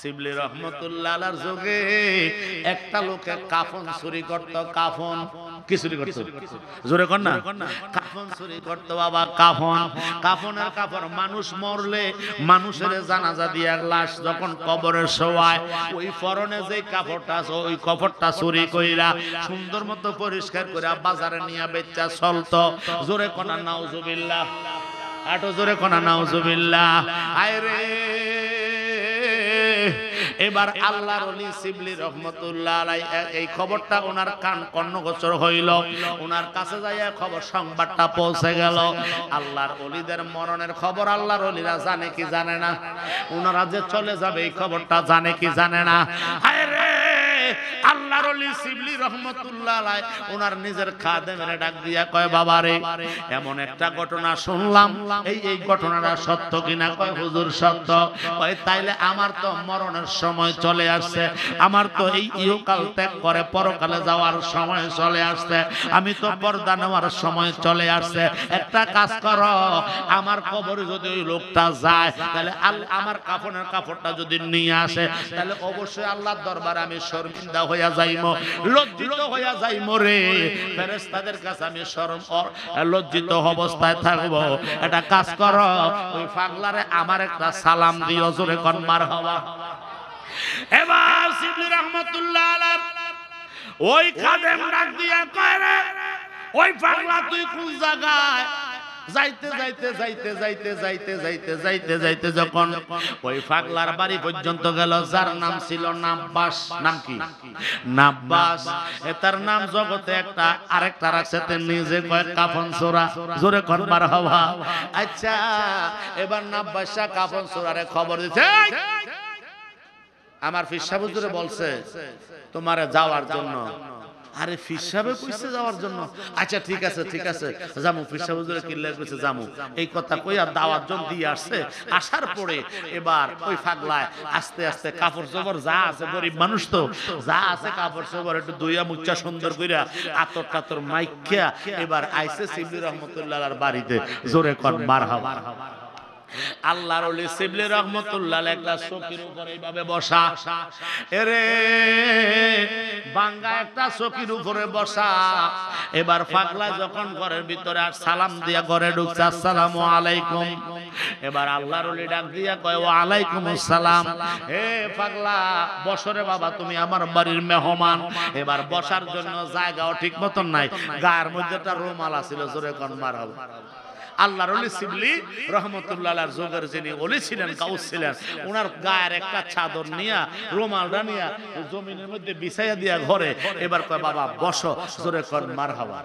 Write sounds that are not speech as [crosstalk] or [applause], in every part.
শিবলি রহমতুল্লাহ যুগে একটা লোকে কাফন চুরি করত কাফন কি চুরি করত। জোরে কর না। কাফন চুরি করত বাবা কাফন। কাফনের কাপড় মানুষ মরলে মানুষের জানাজা দিয়া লাশ যখন কবরের শোয়ায় ওই পরনে যে কাপড়টা আছে ওই কাপড়টা চুরি কইরা সুন্দর মতো পরিষ্কার করে বাজারে নিয়ে বেচা চলতো। জোরে কোনা নাউজুবিল্লাহ। আটো জোরে কোনা নাউজুবিল্লাহ। আয় রে। এবার আল্লাহর ওলি শিবলি রহমতুল্লাহ আলাই এই খবরটা ওনার কান কর্ণগোচর হইল। ওনার কাছে যাইয়া খবর সংবাদটা পৌঁছে গেল। আল্লাহর অলিদের মরণের খবর আল্লাহর অলিরা জানে কি জানে না। ওনারা যে চলে যাবে এই খবরটা জানে কি জানে না। হায় রে! আল্লাহর ওলি শিবলি রহমতুল্লাহ আলাই ওনার নিজের খাদেমের ডাক দিয়া কয় বাবা রে এমন একটা ঘটনা শুনলাম। এই এই ঘটনাটা সত্য কিনা? কয়, হুজুর, সত্য। কয়, তাইলে আমার তো মরণের সময় চলে আসছে। আমার তো এই ইহকাল ত্যাগ করে পরকালে যাওয়ার সময় চলে আসছে। আমি তো পর্দা নেওয়ার সময় চলে আসছে। একটা কাজ করো, আমার কবরে যদি ওই লোকটা যায়, তাহলে আমার কাফনের কাপড়টা যদি নিয়ে আসে, তাহলে অবশ্যই আল্লাহর দরবারে আমি শর্মিন্দা হইয়া যাইম, লজ্জিত হইয়া যাইম রে। ফেরেশতাদের কাছে আমি শরম লজ্জিত অবস্থায় থাকব। একটা কাজ করো, ওই পাগলারে আমার একটা সালাম দিও, জোরে কন, মার হওয়া এবার সিবলি রহমতুল্লাহ আলার, ওই খাদেম ডাক দিয়া কয় রে, ওই পাগলা তুই কোন জায়গায়? যাইতে যাইতে যাইতে যাইতে যাইতে যাইতে যাইতে যাইতে যখন ওই পাগলার বাড়ি পর্যন্ত গেল যার নাম ছিল নাব্বাস। নাম কি? নাব্বাস। তার নাম জগতে একটা আরেকটা রাখছে নিজে কয় কাফন সোরা। জোরে কনবার হওয়া। আচ্ছা এবার নাব্বাসা কাফন সোরারে খবর দিচ্ছে "এই, আমার ফিসাব হুজুরে বলছে তোমারে যাওয়ার জন্য। আরে ফিসাবে কইছে যাওয়ার জন্য। আচ্ছা ঠিক আছে ঠিক আছে জামু ফিসাব হুজুরে কিল্লার কইছে জামু। এই কথা কইয়া দাওয়াত জন্য দিয়ে আসছে। আসার পরে এবার ওই ফাগলায় আস্তে আস্তে কাপড় চোপড় যা আছে গরিব মানুষ তো যা আছে কাপড় চোপড় একটু দুইয়া মুচ্চা সুন্দর কইরা আতর টাতর মাইখ্যা এবার আইসে সিবলি রহমতুল্লাহ বাড়িতে জোরে কর মার হওয়া আল্লাহর ওলি সিবলি রহমতুল্লাহ একটা চকির উপরে এইভাবে বসা। এরে, বাঙ্গা একটা চকির উপরে বসা। এবার পাগলা যখন ঘরের ভিতরে আর সালাম দিয়া ঘরে ঢুকছে, আসসালামু আলাইকুম। এবার আল্লাহর ডাক দিয়া কয় ওয়া আলাইকুম আসসালাম। হে পাগলা বসরে বাবা, তুমি আমার বাড়ির মেহমান। এবার বসার জন্য জায়গাও ঠিক মতন নাই। গায়ের মধ্যে একটা রুমাল আছিল, জোরে কন মার হবে আল্লাহর অলি সিবলি রহমতুল্লাহ যোগের যিনি অলি ছিলেন কাউস ছিলেন ওনার গায়ের একটা চাদর নিয়া রুমালটা নিয়া জমিনের মধ্যে বিছাইয়া দিয়া ঘরে এবার কয় বাবা বসো জোরে কর মার হাওয়া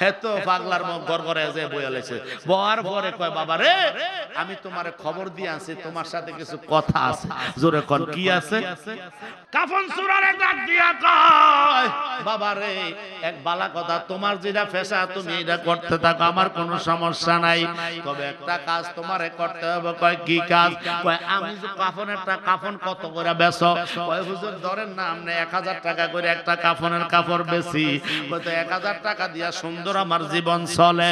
হেতো পাগলার মুখ গড়গড়ে যে বয়ালেছে বয়ার পরে কয়, বাবা রে, আমি তোমার খবর দিয়ে আছি তোমার সাথে কিছু কথা আছে। জোরে কর কি আছে? কাফন সুরারে ডাক দিয়া কয়, বাবা রে, এক বালা কথা, তোমার যেটা ফেসা, তুমি এটা করতে থাকো, আমার কোনো সমস্যা নাই। তবে একটা কাজ তোমারে করতে হবে, কয়, কি কাজ? কয়, আমি যে কাফন একটা কাফন কত করে বেচো? কয়, হুজুর, ধরেন না আপনি এক হাজার টাকা করে একটা কাফনের কাপড় বেশি কয়, তো এক হাজার টাকা দিয়া সুন্দর আমার জীবন চলে।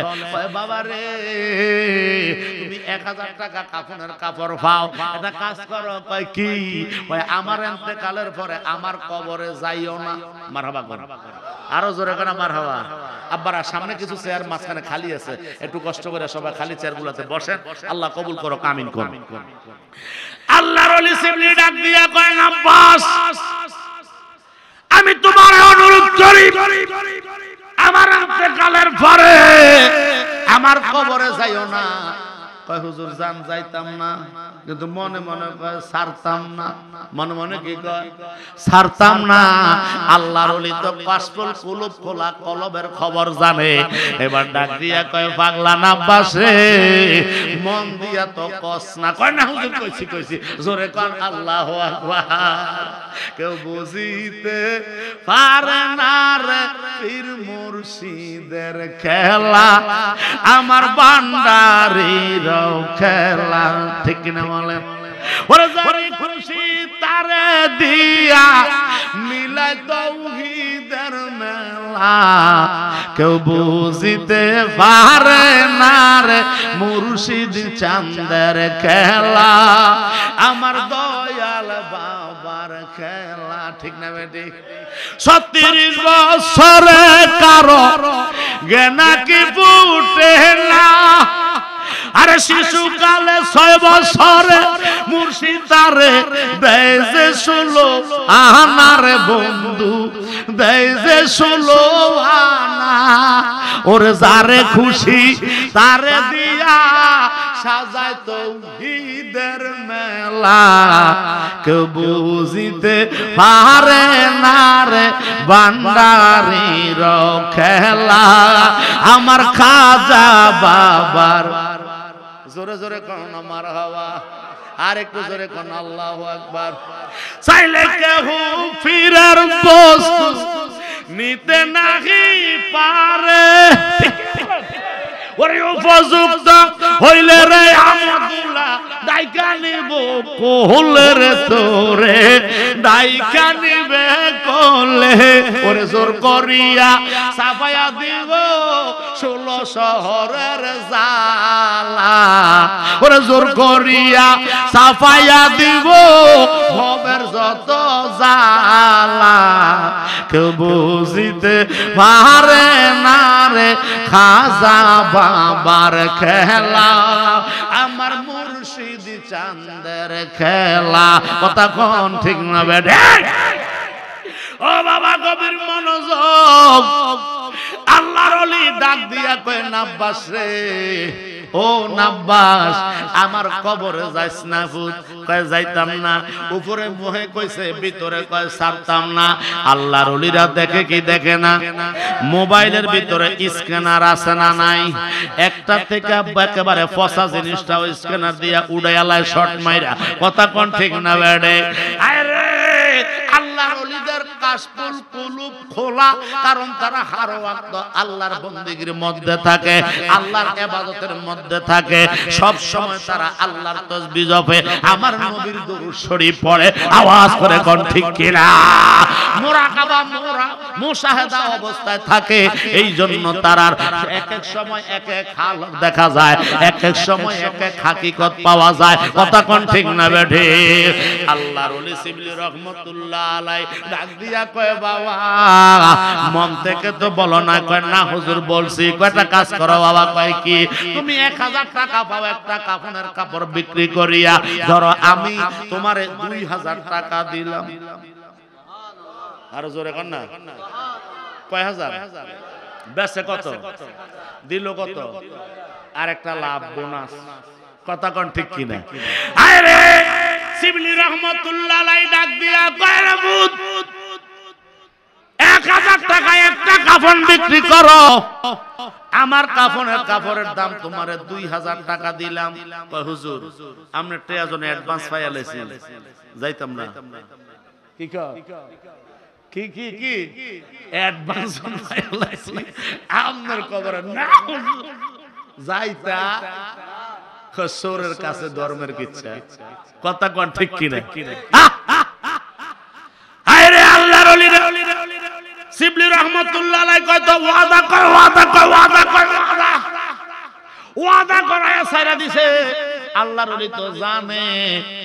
বাবা রে, তুমি এক হাজার টাকা কাফনের কাপড় পাও এটা কাজ করো। কয়, কি? আমার এতেকালের পরে আমার কবরে যাইও না। মারহাবা করো। আরও জোরে করে মার হওয়া আব্বারা সামনে কিছু চেয়ার মাঝখানে খালি আছে। একটু কষ্ট করে সবাই খালি চেয়ার গুলাতে বসেন। আল্লাহ কবুল করো কামিন করো আল্লাহর ওলি সিবলি ডাক দিয়া কয়, আব্বাস, আমি তোমার অনুরোধ করি। আমার কালের পরে আমার কবরে যাইও না। কয় হুজুর জান যাইতাম না। কিন্তু মনে মনে কয় ছাড়তাম না। মনে মনে কি কয়? সারতাম না। আল্লাহর ওলি তো কাশফুল কুলুব খোলা কলবের খবর জানে। এবার ডাক দিয়া কয় পাগলা না বাসে মন দিয়া তো কস না। কয় না হুজুর কইছি কইছি। জোরে কর আল্লাহু আকবার। কেউ বুঝিতে পারে না রে পীর মুর্শিদের খেলা, আমার বান্দারির খেলা। ঠিক না বলেন ওরে জানি খুশি তারে দিয়া মিলাই তৌহিদের মেলা। কেউ বুঝিতে পারে না রে মুর্শিদ চান্দের খেলা। আমার দয়াল বাবার খেলা ঠিক না বেটি? ছত্রিশ বছরে কারও জ্ঞানা কি ফুটে না? আরে শিশুকালে ছয় বছরে মুর্শিদারে দেয় যে ষোলো আনারে বন্ধু দেয় যে ষোলো আনা। ওরে যারে খুশি তারে দিয়া সাজায় তো ঈদের মেলা। কেউ বুঝিতে পারে না রে বান্ডারির খেলা। আমার খাজা বাবার। জোরে জোরে কোন আমার হওয়া। আর চাইলে নিতে নাহি পারে। ওরে উপযুক্ত হইলে রে আমদুল্লাহ ডাইকা নিব কোহলে রে তোরে ডাইকা নিবে কোলে ওরে জোর করিয়া সাফায়া দিব ষোলো শহরের জালা ওরে জোর করিয়া সাফায়া দিব ভবের যত জালা কেউ বুঝিতে পারে না রে খাজা বাবার খেলা। আমার মুর্শিদ চান্দের খেলা। কথা কোন ঠিক না বেড়ে ও বাবা, গভীর মনোযোগ। আল্লাহর অলি ডাক দিয়া কয়, নাব্বাস রে। ও নাব্বাস, আমার কবরে যাইস না ভূত কয়, যাইতাম না। উপরে মোহে কইছে, ভিতরে কয় ছাড়তাম না। আল্লাহর অলিরা দেখে কি দেখে না? মোবাইলের ভিতরে স্ক্যানার আছে না নাই? একটা থেকে একেবারে ফসা জিনিসটা স্ক্যানার দিয়া উড়াইয়ালায় শর্ট মাইরা। কথা কোন ঠিক না বেড়ে আরে আল্লাহর অলিদের কাশফুল কুলুব খোলা, কারণ তারা হার ওয়াক্ত আল্লাহর বন্দিগির মধ্যে থাকে, আল্লাহর ইবাদতের মধ্যে থাকে। সব সময় তারা আল্লাহর তাসবিহ জপে। আমার নবীর দরুদ শরীফ পড়ে, আওয়াজ করে কোন, ঠিক কিনা? মুরাকাবা মুরা মুশাহাদা অবস্থায় থাকে। এই জন্য তারার এক এক সময় এক এক হাল দেখা যায় এক এক সময় এক এক হাকিকত পাওয়া যায়। কথা কোন, ঠিক না বেঠে? আল্লাহর ওলি সিবলি রহমতুল্লাহ আলাই। ডাক দিয়া কয়, বাবা, মন থেকে তো বলো না, কয়, না, হুজুর, বলছি। কয়টা কাজ করো, বাবা, কয় কি? তুমি এক হাজার টাকা পাও, একটা কাফনের কাপড় বিক্রি করিয়া। ধরো, আমি তোমারে দুই হাজার টাকা দিলাম। আরও জোরে কর না? কয় হাজার? বেচে কত? দিল কত? আর একটা লাভ, বোনাস। কথা কন ঠিক কিনা? আরে শিবলি রহমতুল্লাহ আলাই ডাক দিয়া কয় রে ভূত এক হাজার টাকা একটা কাফন বিক্রি করো। আমার কাফনের কাপড়ের দাম তোমারে দুই হাজার টাকা দিলাম। হুজুর আমরা টেয়াজনে অ্যাডভান্স পাইয়া লেছি। যাইতাম না। কি? কি? কি কি অ্যাডভান্স আপনার কবরে না। যাইতা খসরের কাছে ধর্মের কিচ্ছা কথা কোন ঠিক কিনা আরে আল্লাহর ওলিরা শিবলি রহমতুল্লাহ আলাই কয় তো ওয়াদা কর ওয়াদা কর ওয়াদা কর ওয়াদা। ওয়াদা করায়া সাইরা দিছে। আল্লাহর ওলি তো জানে,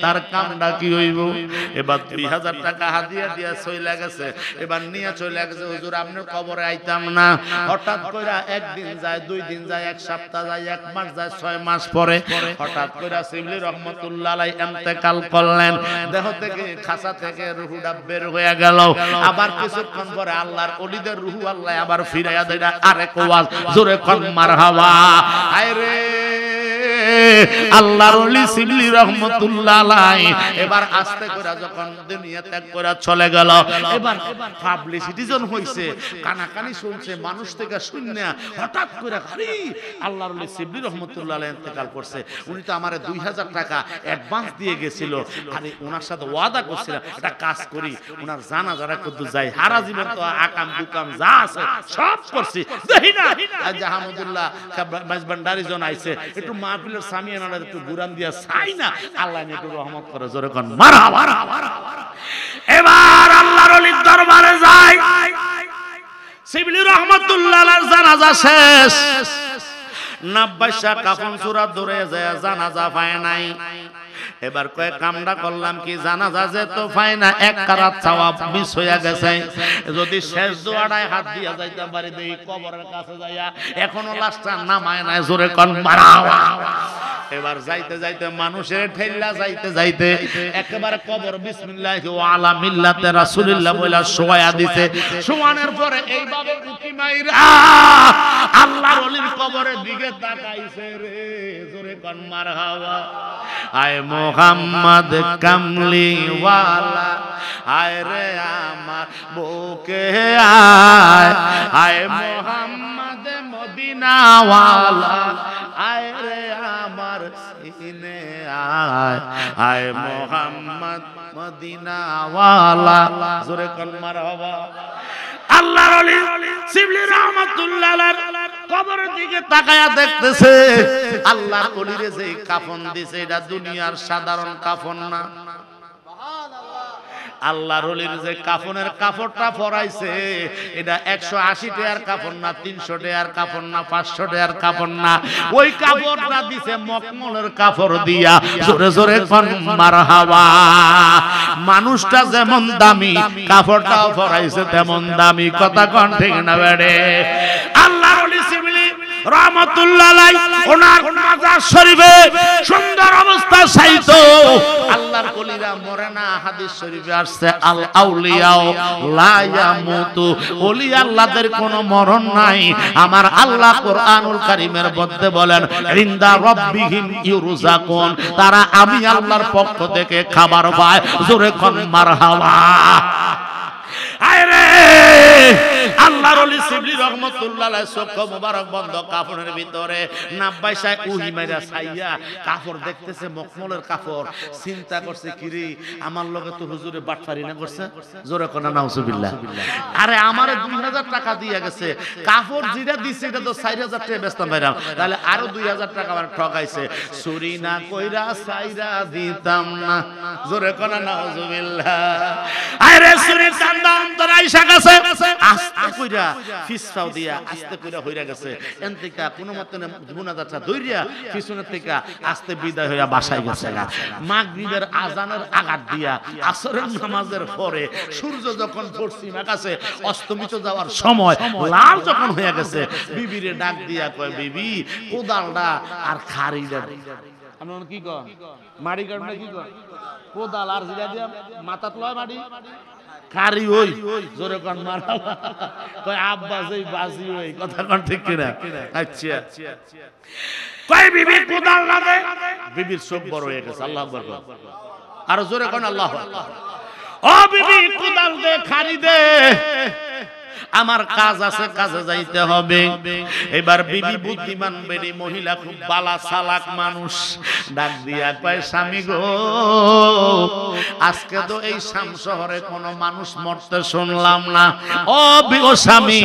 তার কামটা কি হইব? এবার দুই হাজার টাকা হাদিয়া দিয়া চলে গেছে, এবার নিয়ে চলে গেছে, হুজুর আপনার কবরে আইতাম না। হঠাৎ কইরা একদিন যায়, দুই দিন যায়, এক সপ্তাহ যায়, এক মাস যায়, ছয় মাস পরে হঠাৎ কইরা শিবলি রহমতুল্লাহ আলাই এন্তেকাল করলেন। দেহ থেকে, খাসা থেকে রুহুটা বের হয়ে গেল। আবার কিছুক্ষণ পরে আল্লাহর অলিদের রুহু আল্লাহ আবার ফিরাইয়া দেয় আরেক ওয়াজ। জোরে কন, মারহাবা। আয় রে আল্লাহর ওলি রহমতুল্লাহ আলাই। এবার আস্তে করে যখন দুনিয়া ত্যাগ করে চলে গেল, এবার হইছে, কানাকানি শুনছে, মানুষ থেকে হঠাৎ করে আল্লাহর ওলি রহমতুল্লাহ আলাই ইন্তেকাল করছে। উনি তো আমারে দুই হাজার টাকা অ্যাডভান্স দিয়ে গেছিল। আরে ওনার সাথে ওয়াদা একটা কাজ করি। ওনার জানা যারা কত যাই। হারা জীবন তো আকাম দুকাম যা আছে সব করছি। জন আইছে, একটু মাহফিলের সামিয়ানারা একটু গুরান দিয়া চাই না। আল্লাহ একটু রহমত করে জোরে কন। মারা মারা এবার আল্লাহর অলির দরবারে যায় সিবলি রহমতুল্লাহ জানাজা শেষ। নাব্বাসা কাফন সুরা দূরে যায় জানাজা পায় নাই। এবার কয়ে কামটা করলাম কি? জানাজা যে তো পায় না, এক কারাত চাওয়া মিস হইয়া গেছে। যদি শেষ দোয়াটায় হাত দিয়া যাইতে পারি, দেই কবরের কাছে যাইয়া এখনও লাশটা নামায় নাই, জোরে কন মারা এবার যাইতে যাইতে মানুষের ঠেল্লা যাইতে যাইতে একেবারে কবর বিসমিল্লাহ ও আলা মিল্লাতে রাসূলুল্লাহ বইলা শোয়া দিতে শোয়ানোর পরে এইভাবে উকি মাইরা আল্লাহর ওলির কবরের দিকে তাকাইছে রে, জোরে কন, মারহাবা। আয় মোহাম্মদ কামলি আয় রে আমার বুকে আয়। আয় মোহাম্মদ মদিনা ওয়ালা আয় রে আমার সিনে আয়। আয় মোহাম্মদ মদিনা ওয়ালা জোরে কন মারহাবা আল্লাহর ওলি শিবলি রহমাতুল্লাহ কবরের দিকে তাকায়া দেখতেছে, আল্লাহর ওলিরে যে কাফন দিছে, এটা দুনিয়ার সাধারণ কাফন না। আল্লাহর ওলির যে কাফনের কাপড়টা পরাইছে, এটা একশো আশি টাকার কাপড় না, তিনশো টাকার কাপড় না, পাঁচশো টাকার কাপড় না। ওই কাপড়টা দিছে মকমলের কাপড় দিয়া। জোরে জোরে কন, মারহাবা। মানুষটা যেমন দামি, কাপড়টাও পরাইছে তেমন দামি। কথা কন ঠিক না বেড়ে। রহমতুল্লাহ ওনার মাজার শরীফে সুন্দর অবস্থা সাইত আল্লাহর কলিরা মরে না, হাদিস শরীফে আসছে, আল আউলিয়াও লা ইয়ামুতু। ওলি আল্লাহদের কোনো মরণ নাই। আমার আল্লাহ কোরআনুল কারীমের মধ্যে বলেন রিন্দা রব্বিহিম ইউরজাকুন তারা আমি আল্লাহর পক্ষ থেকে খাবার পায়। জোরে কোন, মারহাবা। কাপড় হুজুরে জোরে কোনা, নাউজুবিল্লাহ। আরে আমারে 2000 টাকা দিয়া গেছে। কাপড় যেটা দিছে, এটা তো 4000 টাকা বেচতাম বাইরাম তাহলে আরও 2000 টাকা আমার ঠকাইছে চুরি না কইরা সাইরা দিতাম না। জোরে কোনা, নাউজুবিল্লাহ। আরে চুরি চান্দা অন্তর আইসা গেছে। আস্তে কইরা ফিসফাও দিয়া আস্তে কইরা হইরা গেছে। এন থেকে কোনো মতে গুনাদারটা দইরিয়া পিছনের থেকে আস্তে বিদায় হইয়া বাসায় গেছে গা। মাগরিবের আজানের আঘাত দিয়া আসরের নামাজের পরে সূর্য যখন পশ্চিম আকাশে অস্তমিত যাওয়ার সময় লাল যখন হইয়া গেছে বিবিরে ডাক দিয়া কয় বিবি কোদালটা আর খারিটা আপনার কি কন? মাড়ি কাটনা কি কন? কোদাল আর জিরা দিয়া মাথাত লয় মাড়ি? কারি ওই জোরে কন মারা কয়, আব্বা যেই বাজি ওই কথা কন ঠিক কিনা? আচ্ছা। কয় বিবি কোদাল না দে। বিবির চোখ বড় হয়ে গেছে, আল্লাহ আকবার আর জোরে কন, আল্লাহ ও বিবি, কোদাল দে, খারি দে। আমার কাজ আছে কাজে যাইতে হবে। এবার বিবি বুদ্ধিমান বেরি মহিলা খুব বালা সালাক মানুষ। ডাক দিয়া কয় স্বামী গো আজকে তো এই শাম শহরে কোনো মানুষ মরতে শুনলাম না। ও বিগো স্বামী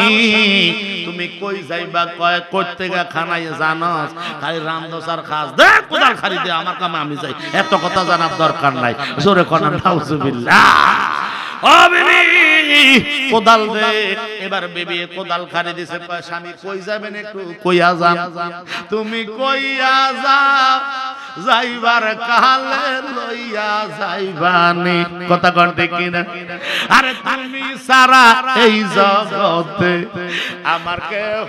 তুমি কই যাইবা? কয় করতে গা খানাই জানস? খালি রামদোসার খাস। দে কোদাল খালি দে আমার কামে আমি যাই। এত কথা জানার দরকার নাই। জোরে কোনা নাউজুবিল্লাহ। ও বিবি কোদাল দে। এবার বেবি কোদাল খারি দিছে। স্বামী, কই যাবেন একটু? কইয়া যান তুমি কইয়া যাও, যাইবার কালে লইয়া যাইবানি। কথা কন কিনা? আরে তুমি সারা এই জগতে আমার কেহ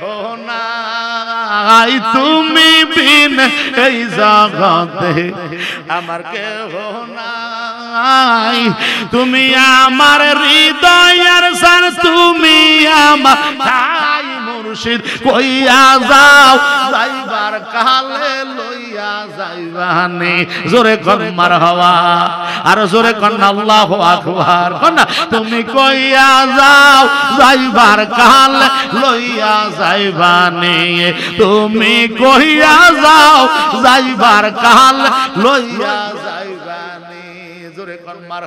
নাই। তুমি বিন এই জগতে আমার কেহ নাই। তুমি আমার হৃদয়ের সার তুমি আমার তাই মুর্শিদ। কইয়া যাও, যাইবার কালে লইয়া যাইবানি জোরে কন মার হওয়া, আর জোরে আল্লাহু আকবার। তুমি কইয়া যাও, যাইবার কালে লইয়া যাইবানি তুমি কইয়া যাও, যাইবার কালে লইয়া কন মার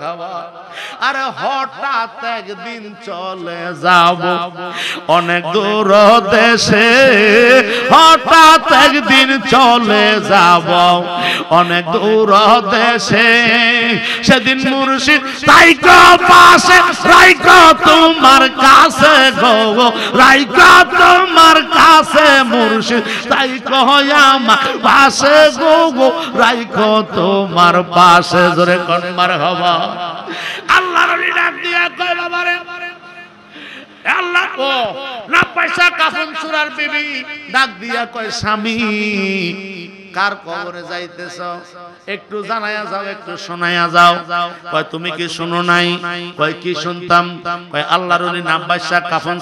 হঠাৎ একদিন চলে যাব। অনেক দূর দেশে হঠাৎ একদিন চলে যাব। অনেক দূর দেশে সেদিন মুর্শিদ, রাইকা পাশে, রাইকা তোমার কাছে গো, রাইকা তোমার মুর্শিদ তাই আমার পাশে গো গো রাইকো তোমার পাশে জোরে কনমার হবা আল্লাহর ডাক দিয়া কয়, বাবারে, আল্লাহ কো, না পয়সা কাফন সুরার বিবি, ডাক দিয়া কয়, স্বামী কার কবরে যাইতেছ? একটু জানায়া যাও, একটু শোনায়া যাও। কয়, তুমি কি শুনো নাই? কয়, কি শুনতাম? কয়, আল্লাহর ওলি নাব্বাসা কাফন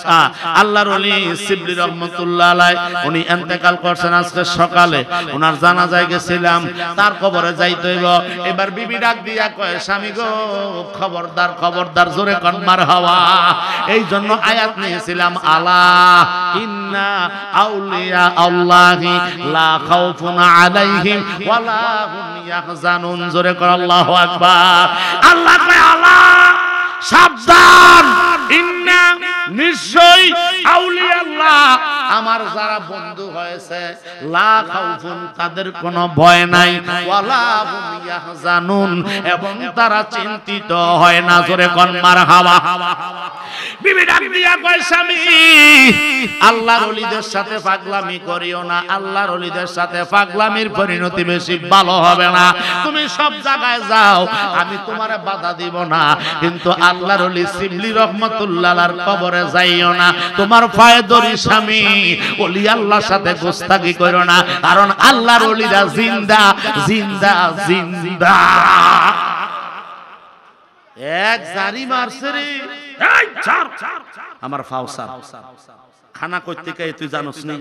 আল্লাহর ওলি সিবলি রহমাতুল্লাহ আলাই উনি ইন্তেকাল করছেন আজকে সকালে। ওনার জানাজায় গেছিলাম। তার কবরে যাইতে হইব। এবার বিবি ডাক দিয়া কয়, স্বামী গো, খবরদার খবরদার, জোরে কন মার হওয়া। এই জন্য আয়াত নিয়েছিলাম, আলা ইন্না আউলিয়া আল্লাহি লা খাউফুন আলাইহিম ওয়ালা হুম ইয়াহজানুন। জোরে কর আল্লাহু আকবার। আল্লাহ কয় আল্লাহ সাবধান। নিশ্চয়ই আউলিয়া আল্লাহ আমার যারা বন্ধু হয়েছে লা খাউফুন তাদের কোনো ভয় নাই ওয়ালা হুম ইয়াহজানুন এবং তারা চিন্তিত হয় না জোরে কোন মারহাবা। বিবি ডাক দিয়া কয় স্বামী আল্লাহর ওলিদের সাথে পাগলামি করিও না আল্লাহর ওলিদের সাথে পাগলামির পরিণতি বেশি ভালো হবে না। তুমি সব জায়গায় যাও আমি তোমারে বাধা দিব না। কিন্তু আল্লাহর ওলি সিমলি রহমতুল্লাহর কবরে যাইও না। তোমার ফায়দরি স্বামী ওলি আল্লাহর সাথে গোস্তাকি করো না। কারণ আল্লাহর ওলিরা জিন্দা জিন্দা জিন্দা। এক জারি মারছে রে। আমার ফাউসা খানা করতে কে তুই জানোস নি?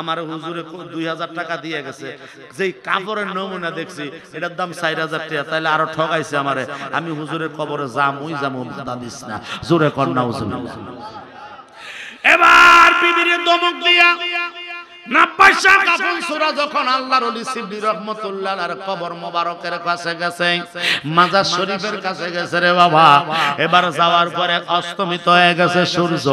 আমার হুজুরে দুই হাজার টাকা দিয়ে গেছে। যেই কাপড়ের নমুনা দেখছি, এটার দাম চার হাজার টাকা, তাইলে আরও ঠকাইছে আমারে। আমি হুজুরের কবরে যাম, ওই যাম দাদিস না। জোরে কন্যা এবার বিবিরে দমক দিয়া যখন আল্লাহর ওলি সিবলি রহমাতুল্লাহ কবর মোবারকের কাছে গেছে। মাজার শরীফের কাছে গেছে রে বাবা। এবার যাওয়ার পরে অস্তমিত হয়ে গেছে সূর্য।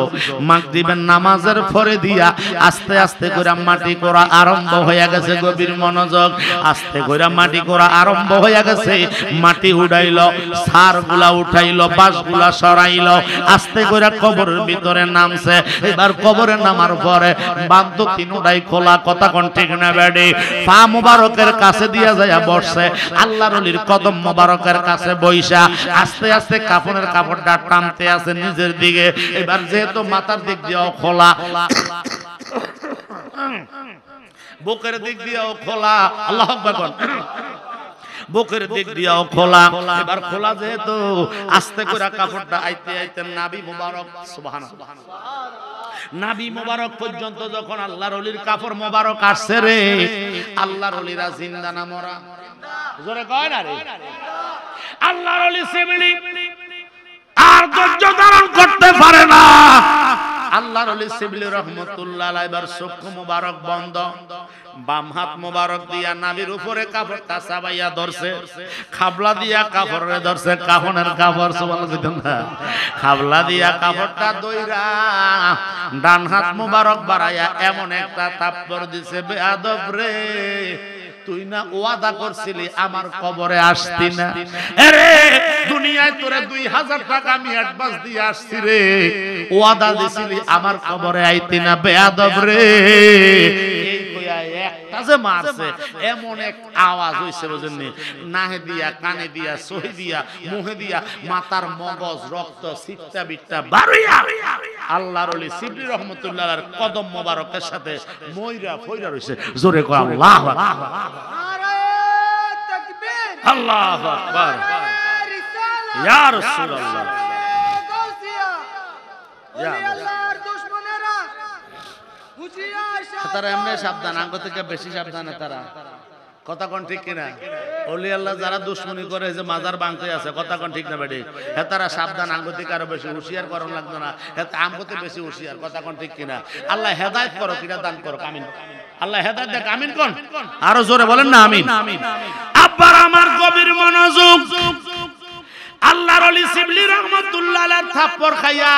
মাগরিবের নামাজের পরে দিয়া আস্তে আস্তে করে মাটি করা আরম্ভ হয়ে গেছে গভীর মনোযোগ। আস্তে করে মাটি করা আরম্ভ হয়ে গেছে। মাটি উড়াইল সারগুলা উঠাইল বাঁশগুলা সরাইল আস্তে করে কবরের ভিতরে নামছে এবার কবরে নামার পরে বাদ্য তিনুটাই খোলা কথা কোন ঠিক না বেড়ে? পা মুবারকের কাছে দিয়া যায় বসছে। আল্লাহর ওলির কদম মুবারকের কাছে বইসা। আস্তে আস্তে কাপড়ের কাপড়টা টানতে আছে নিজের দিকে। এবার যেহেতু মাথার দিক দিয়েও খোলা। [coughs] বুকের দিক দিয়েও খোলা। আল্লাহ বুকের দিক দিয়েও খোলা। এবার খোলা যেহেতু আস্তে করে কাপড়টা আইতে আইতে নাবি মুবারক সুবহানাল্লাহ। নাবি মোবারক পর্যন্ত যখন আল্লাহর অলির কাপড় মোবারক আসছে রে আল্লাহর অলিরা জিন্দা না মরা। জোরে কয় না রে? আল্লাহর অলি সেবিলি আর ধৈর্য ধারণ করতে পারে না। আল্লাহর সিবলি রহমতুল্লাহ এবার চক্ষু মোবারক বন্ধ। বাম হাত মোবারক দিয়া নাভির উপরে কাপড়টা চাবাইয়া ধরছে। খাবলা দিয়া কাপড়ে ধরছে, কাফনের কাপড় সবাল না। খাবলা দিয়া কাপড়টা দইরা ডান হাত মোবারক বাড়াইয়া এমন একটা তাপ্পর দিছে, বেয়াদব রে। তুই না ওয়াদা করছিলি আমার কবরে আসতি না। আরে দুনিয়ায় তোরে দুই হাজার টাকা আমি অ্যাডভান্স দিয়ে আসছি রে। ওয়াদা দিছিলি আমার কবরে আইতি না বেয়াদব রে। একটা যে মারছে এমন এক আওয়াজ হইছে বুঝেননি নাহে দিয়া কানে দিয়া সহি দিয়া মুহে দিয়া মাথার মগজ রক্ত সিটটা বিটটা বারুইয়া আল্লাহর ওলি সিবলি রহমতুল্লাহর কদম মোবারকের সাথে ময়রা ফইরা রইছে। জোরে কয় আল্লাহু আকবার। আল্লাহু আকবার। ইয়া রাসূলুল্লাহ। ইয়া ওলি আল্লাহর দুশমনেরা হুঁশিয়ার তারা এমনি সাবধান, আঙ্গ থেকে বেশি সাবধানে তারা। কথা কোন ঠিক কিনা? অলি আল্লাহ যারা দুশ্মনী করে যে মাজার বাংতে আছে, কথা কোন ঠিক না বেডি? হে তারা সাবধান, আঙ্গ থেকে আরও বেশি হুঁশিয়ার করন লাগতো না। হে আমগতে বেশি হুঁশিয়ার, কথা কোন ঠিক কিনা? আল্লাহ হেদায়েত করো কিনা দান করো, আমিন। আল্লাহ হেদায়েত দেখ, আমিন কোন? আরও জোরে বলেন না, আমিন। আব্বার আমার গভীর মনোযোগ। আল্লাহর ওলি শিবলি রহমাতুল্লাহ থাপ্পড় খাইয়া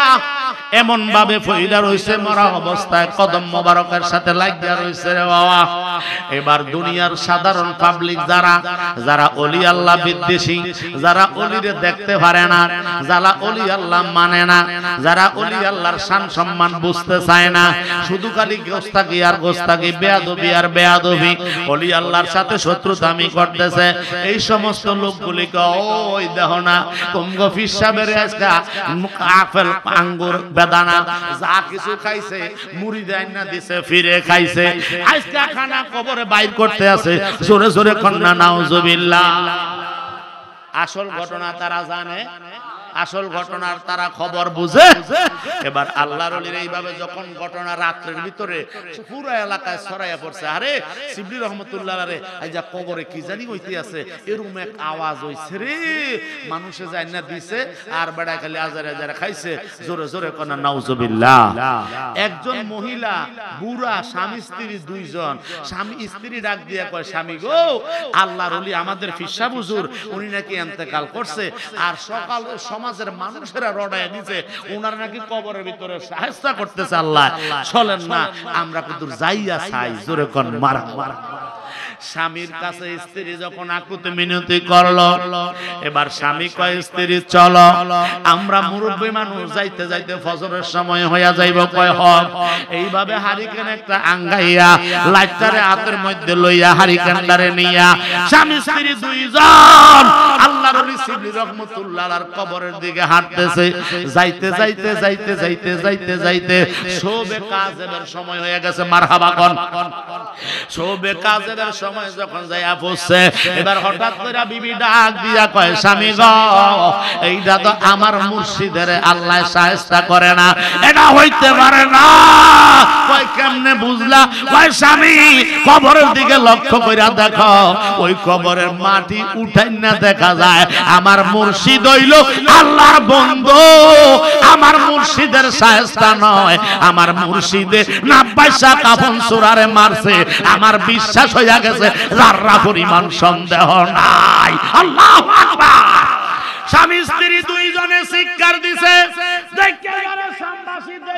এমন ভাবে ফইলা রইছে, মরা অবস্থায় কদম মোবারকের সাথে লাগিয়া রইছে রে বাবা। এবার দুনিয়ার সাধারণ পাবলিক যারা যারা অলি আল্লাহ বিদ্বেষী, যারা অলিরে দেখতে পারে না, যারা অলি আল্লাহ মানে না, যারা অলি আল্লাহর শান সম্মান বুঝতে চায় না, শুধু খালি গোস্তাকি আর গোস্তাকি বেয়াদবি আর বেয়াদবি, অলি আল্লাহর সাথে শত্রুতামি করতেছে। এই সমস্ত লোকগুলিকে, ওই দেহ না কুম্ভ ফিসাবের আজকা আপেল আঙ্গুর বেদানা যা কিছু খাইছে মুড়ি দেয় না দিছে ফিরে খাইছে। আজকে খানা কবরে বাইর করতে আছে। জোরে জোরে কন্যা নাউজুবিল্লাহ। আসল ঘটনা তারা জানে। আসল ঘটনার তারা খবর বুঝে। এবার আল্লাহর অলির এইভাবে যখন ঘটনা রাত্রের ভিতরে পুরো এলাকায় ছড়াইয়া পড়ছে। আরে শিবলি রহমতুল্লাহ রে এই যা কবরে কি জানি হইতে আছে এরকম এক আওয়াজ হইছে রে। মানুষে যাই না দিছে আর বেড়া খালি আজারে আজারে খাইছে। জোরে জোরে কনা নাউজুবিল্লাহ। একজন মহিলা বুড়া স্বামী স্ত্রী দুইজন। স্বামী স্ত্রী ডাক দিয়া কয় স্বামী গো আল্লাহর অলি আমাদের ফিসা বুজুর উনি নাকি এন্তেকাল করছে। আর সকাল সমাজের মানুষেরা রড়ায় দিছে ওনার নাকি কবরের ভিতরে সাহায্য করতেছে আল্লাহ। চলেন না আমরা কিন্তু যাইয়া চাই জোরে কন মারা মারা। স্বামীর কাছে স্ত্রী যখন আকুতি মিনতি করল এবার স্বামী কয় স্ত্রী চলো। আমরা মুরব্বী মানুষ যাইতে যাইতে ফজরের সময় হইয়া যাইব কয় হক? এইভাবে হারিকেন একটা আঙ্গাইয়া লাইটারে হাতের মধ্যে লইয়া হারিকেনটারে নিয়া। স্বামী স্ত্রী দুইজন। আল্লাহর ওলি শিবলি রহমতুল্লাহর কবরের দিকে হাঁটতেছে। যাইতে যাইতে যাইতে যাইতে যাইতে যাইতে শোবে কাজের সময় হয়ে গেছে মারহাবা কন। শোবে কাজের সময় যখন যাইয়া পড়ছে, এবার হঠাৎ করে বিবি ডাক দিয়া কয়, স্বামী গ এইটা তো আমার মুর্শিদের আল্লাহ করে না। এটা হইতে পারে না। কয়, কেমনে বুঝলা? কয়, স্বামী, কবরের দিকে লক্ষ্য দেখো, ওই কবরের মাটি উঠাই না দেখা যায়। আমার মুর্শিদ হইল আল্লাহর বন্ধু। আমার মুর্শিদের সাহেস্তা নয়। আমার মুর্শিদে নাব্বাইশা কাফন সুরারে মারছে। আমার বিশ্বাস হইয়া গেছে যারা পরিমাণ সন্দেহ নাই। আল্লাহ আকবার। স্বামী স্ত্রী দুইজনে শিক্ষার দিছে দেখ যারা সামবাসী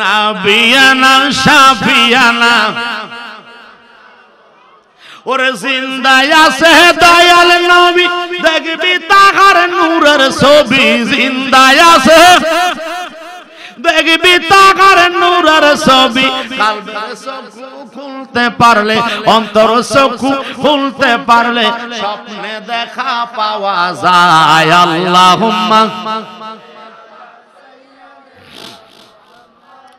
নাবিয়ানা শাফিয়ানা ওরে জিন্দায় আছে দয়াল নবী, দেখবি তাহার নূরের ছবি। জিন্দায় আছে, দেখবি তাকার নূরের ছবি। কালবের চক্ষু খুলতে পারলে, অন্তর চক্ষু খুলতে পারলে, স্বপ্নে দেখা পাওয়া যায়। আল্লাহুম্মা।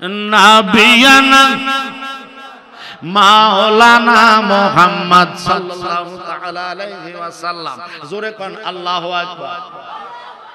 নাবিয়ানা মাওলানা মোহাম্মদ সাল্লাল্লাহু আলাইহি ওয়াসাল্লাম। জোরে কোন আল্লাহু আকবার।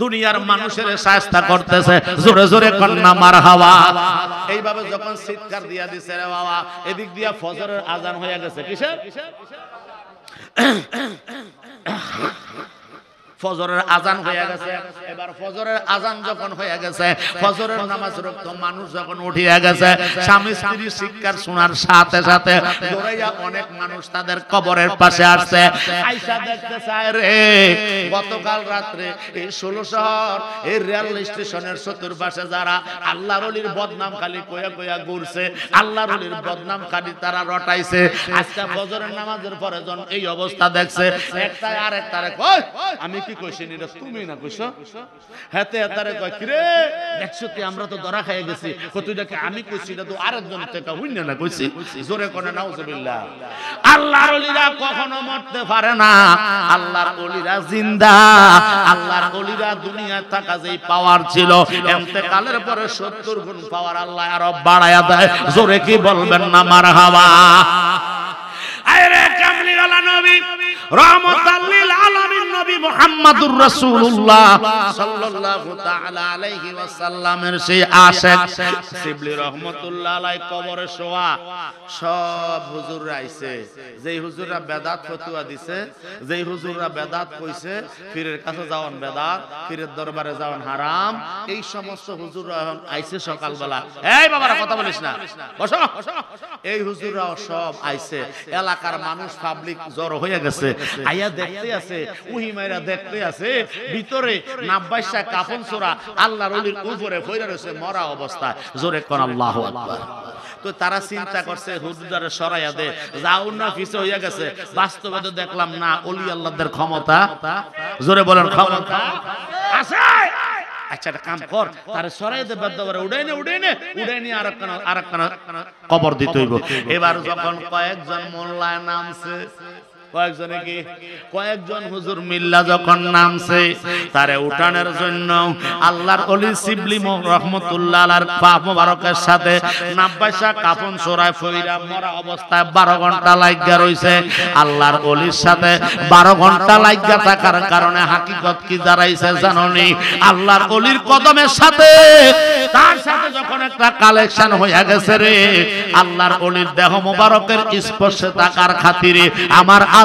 দুনিয়ার মানুষের সাহায্য করতেছে। জোরে জোরে কন্যা মার হাওয়া। এইভাবে যখন চিৎকার দিয়া দিছে রে বাবা, এদিক দিয়া ফজরের আজান হয়ে গেছে। কিসের? ফজরের আজান হয়ে গেছে। এবার ফজরের আজান যখন হয়ে গেছে, ফজরের নামাজ রক্ত মানুষ যখন উঠিয়া গেছে, স্বামী স্ত্রী শিক্ষার শোনার সাথে সাথে অনেক মানুষ তাদের কবরের পাশে আসছে। গতকাল রাত্রে এই ষোলো শহর, এই রেল স্টেশনের চতুর্পাশে যারা আল্লাহর অলির বদনাম খালি কয়া কয়া ঘুরছে, আল্লাহর অলির বদনাম খালি তারা রটাইছে। আজকে ফজরের নামাজের পরে এই অবস্থা দেখছে একটা আর একটারে আমি কি কইছি নিরা তুমি না কইছো? হেতে হেতারে কয় কিরে দেখছ তুই আমরা তো ধরা খাইয়ে গেছি। কত দেখে আমি কইছি এটা তো আরেকজন থেকে হইনা না কইছি? জোরে করে নাউজুবিল্লাহ। আল্লাহর ওলিরা কখনো মরতে পারে না। আল্লাহর ওলিরা জিন্দা। আল্লাহর ওলিরা দুনিয়ায় থাকা যেই পাওয়ার ছিল এতেকালের পরে 70 গুণ পাওয়ার আল্লাহ আরও বাড়ায়া দেয়। জোরে কি বলবেন না মারহাবা? আরে কামলি ওয়ালা নবী রহমাতাল লিল আলামিন নবী রাসূলুল্লাহ সাল্লাল্লাহু তাআলা আলাইহি ওয়াসাল্লামের সেই রহমাতুল্লাহ আলাই কবরে শোয়া সব আইছে। যেই হুজুররা বেদাত ফতোয়া দিছে, যেই হুজুররা বেদাত কইছে কাছে যাওয়ান বেদাত দরবারে যাওয়ান হারাম। এই সমস্ত হুজুররা এখন আইছে সকালবেলা। এই বাবারা, কথা বলিস না। বসো। এই হুজুররাও সব আইছে। এলাকার মানুষ পাবলিক জড়ো হয়ে গেছে। আইয়া দেখতে আছে উহিমাইরা দেখতে আছে, ভিতরে নাব্বাইশা কাফন সোরা উপরে ফইরা রয়েছে মরা জোরে কোন আল্লাহু আকবার। তো তারা চিন্তা করছে সরাইয়া দে, যাও না, পিছে হইয়া গেছে। বাস্তবে তো দেখলাম না, ওলি আল্লাহদের ক্ষমতা। জোরে বলেন, ক্ষমতা। আছে! আচ্ছা একটা কাম কর, তারে সরাই দে বাদ দাবার উড়াই নে উড়াই নে, উড়াই নিয়ে আর একখানা আর একখানা কবর দিতে হইব। এবার যখন কয়েকজন মোল্লায় নামছে কয়েকজনে কি কয়েকজন হুজুর মিল্লা যখন নামছে, তারে জন্য আল্লাহর অলি রহমতুল্লাহ মোবারকের সাথে সোরায় ফইরা মরা অবস্থায় বারো ঘণ্টা লাগিয়া রইছে। আল্লাহর অলির সাথে বারো ঘণ্টা লাগিয়া থাকার কারণে হাকিকত কি দাঁড়াইছে জাননি? আল্লাহর অলির কদমের সাথে, তার সাথে যখন একটা কালেকশন হইয়া গেছে রে, আল্লাহর অলির দেহ মোবারকের স্পর্শে থাকার খাতিরে আমার আল্লাহ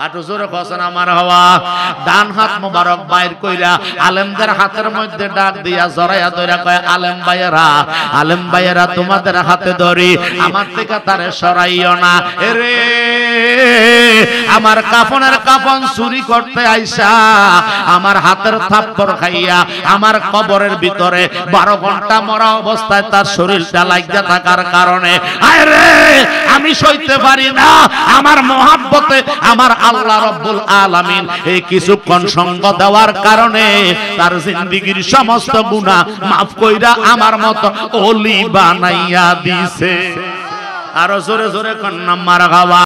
হাঁটু জোরে খসেন আমার হওয়া। ডান হাত মোবারক বাইর কইরা আলেমদের হাতের মধ্যে ডাক দিয়া জড়াইয়া ধইরা কয়, আলেম ভাইয়েরা আলেম ভাইয়েরা, তোমাদের হাতে ধরি। আমার থেকে তারে সরাইও না। এরে আমার কাফনের কাফন চুরি করতে আইসা, আমার হাতের থাপ্পড় খাইয়া আমার কবরের ভিতরে বারো ঘণ্টা মরা অবস্থায় তার শরীরটা লাগিয়া থাকার কারণে আমি সইতে পারি না, আমার মহাব্বতে আমার আল্লাহ রব্বুল আলামিন এই কিছুক্ষণ সঙ্গ দেওয়ার কারণে তার জিন্দিগির সমস্ত গুনাহ মাফ কইরা আমার মতো ওলি বানাইয়া দিছে। আরও জোরে জোরে কন্যা মারা খাওয়া।